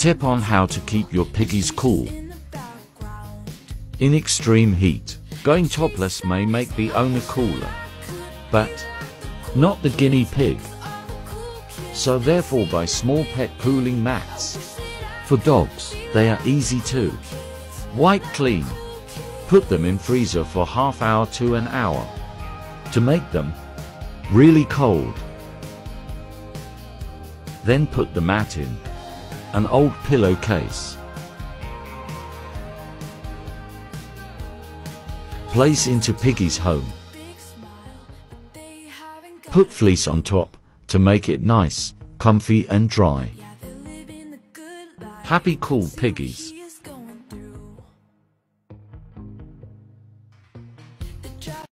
tip on how to keep your piggies cool. In extreme heat, going topless may make the owner cooler, but not the guinea pig. So therefore buy small pet cooling mats. For dogs, they are easy too. Wipe clean. Put them in freezer for half hour to an hour. To make them really cold. Then put the mat in an old pillowcase. Place into Piggy's home. Put fleece on top to make it nice, comfy and dry. Happy cool piggies.